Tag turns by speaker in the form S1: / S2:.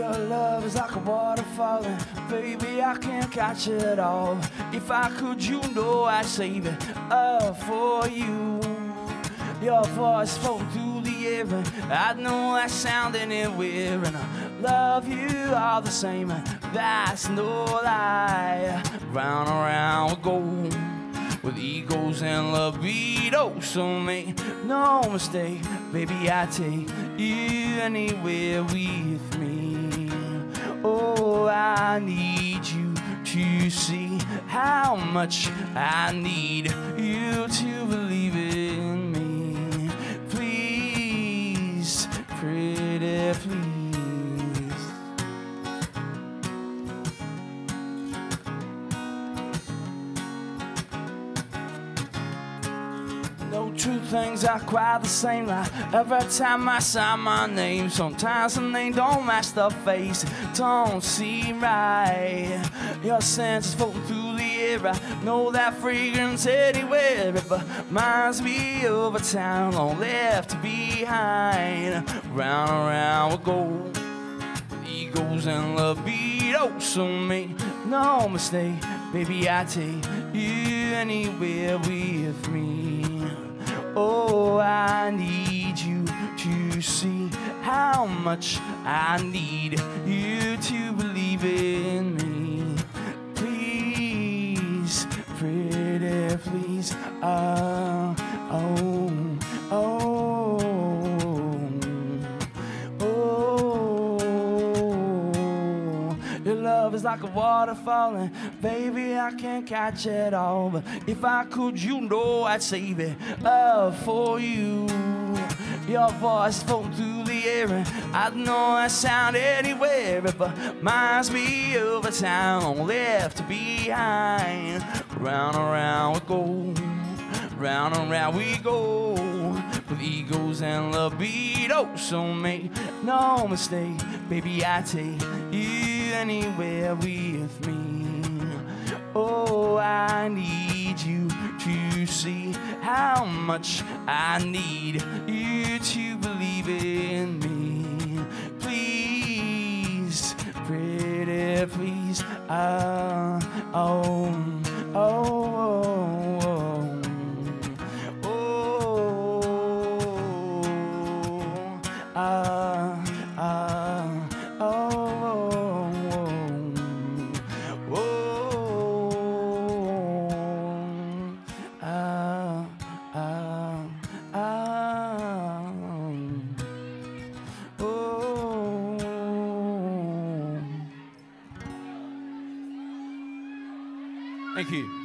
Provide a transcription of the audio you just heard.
S1: Your love is like a waterfall, and baby, I can't catch it all. If I could, you know I'd save it all for you. Your voice floating through the air, and I know that sound anywhere, and I love you all the same, that's no lie. Round and round we go with egos and libido. So make no mistake, baby, I take you anywhere with me. Oh, I need you to see how much I need you two things are quite the same. Like every time I sign my name, sometimes the name don't match the face. Don't seem right. Your scent is floating through the air. I know that fragrance anywhere. It reminds me of a town long left behind. Round and round we go. Egos and libido. So make no mistake, baby, I take you anywhere with me. Oh, I need you to see how much I need you to believe in me. Please, pretty please. Uh, oh, oh, Your love is like a waterfall, and baby, I can't catch it all. But if I could, you know I'd save it all for you. Your voice floating through the air, and I'd know that sound anywhere. if It reminds me of a town left behind. Round and round we go, round and round we go. With egos and libido, oh, so make no mistake, baby, I take you anywhere with me. Oh, I need you to see how much I need you to believe in me. Thank you.